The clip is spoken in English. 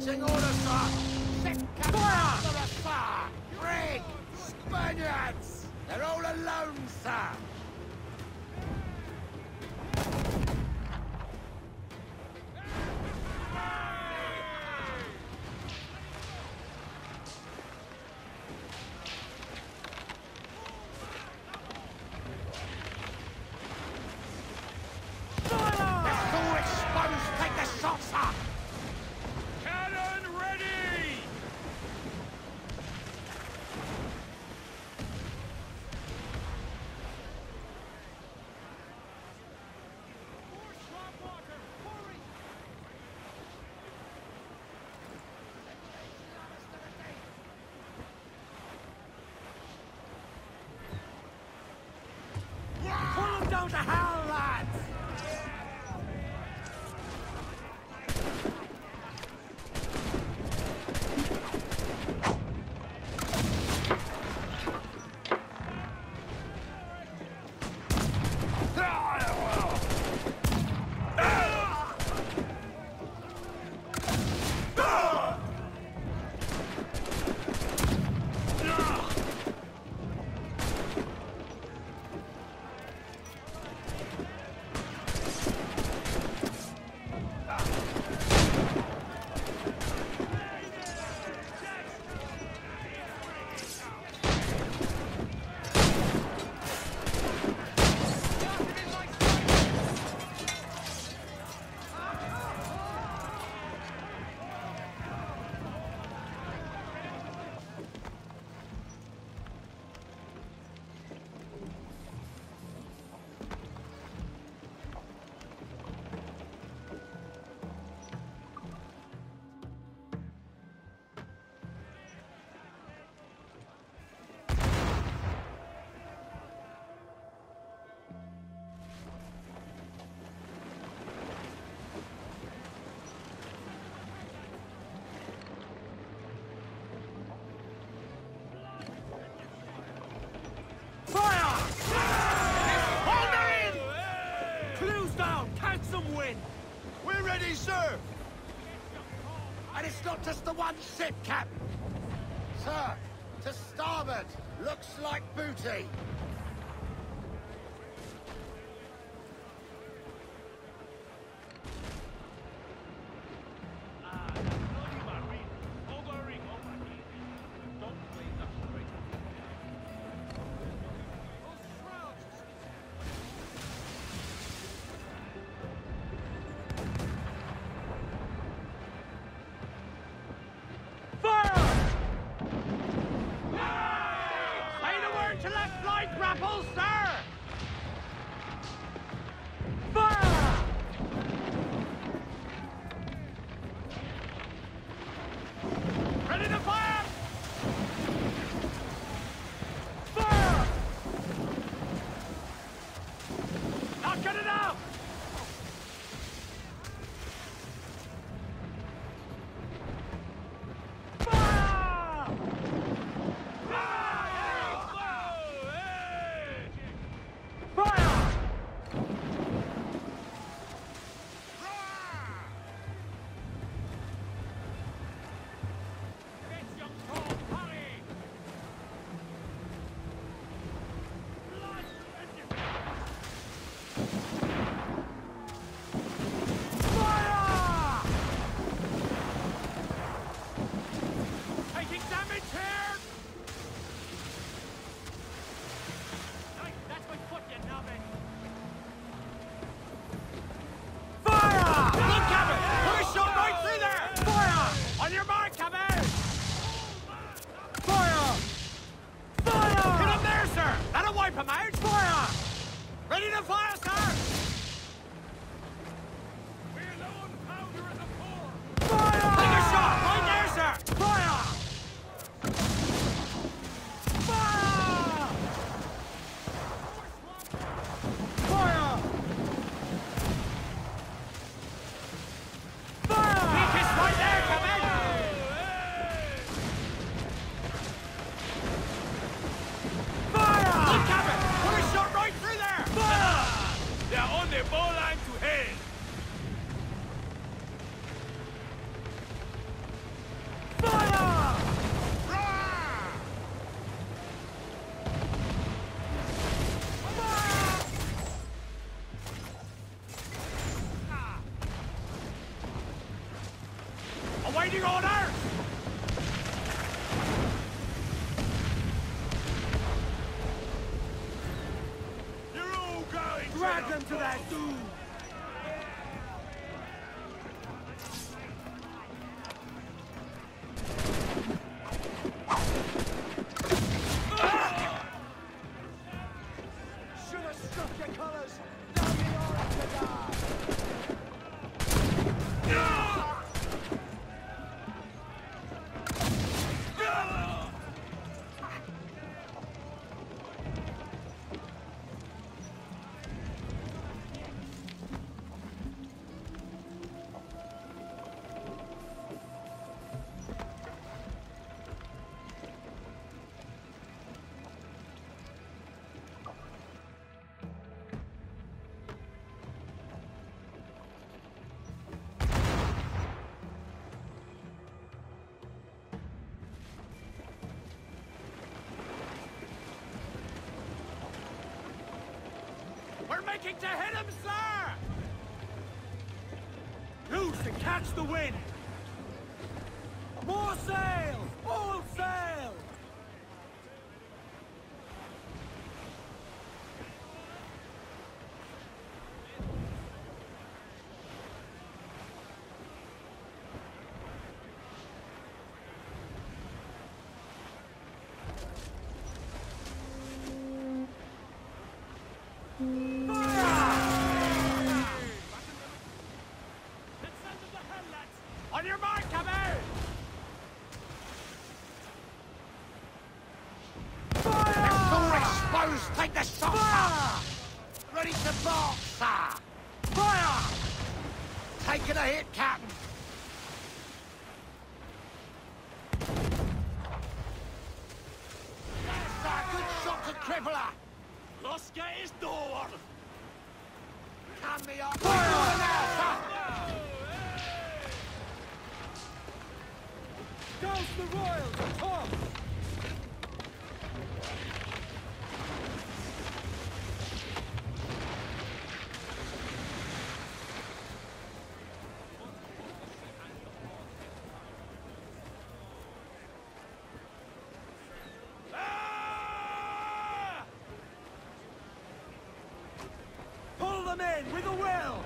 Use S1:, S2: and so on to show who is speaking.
S1: Awaiting orders, sir! Ship captain, Break! Spaniards! They're all alone, sir! shoulder high. win.
S2: We're ready, sir!
S1: And it's not just the one ship, Cap! Sir, to starboard looks like booty.
S2: Bolheim to hell! Waiting on
S1: Them We're to hit him, sir! Loose and catch the wind! More sail! All sail! On your mark, come out!
S3: All take the shot, sir! Ready to mark, sir! Fire! Taking a hit, Captain! Sir, good shot to cripple her!
S1: Los is door!
S3: Can me up! Fire! Now, sir!
S1: Douse the royals, with a will!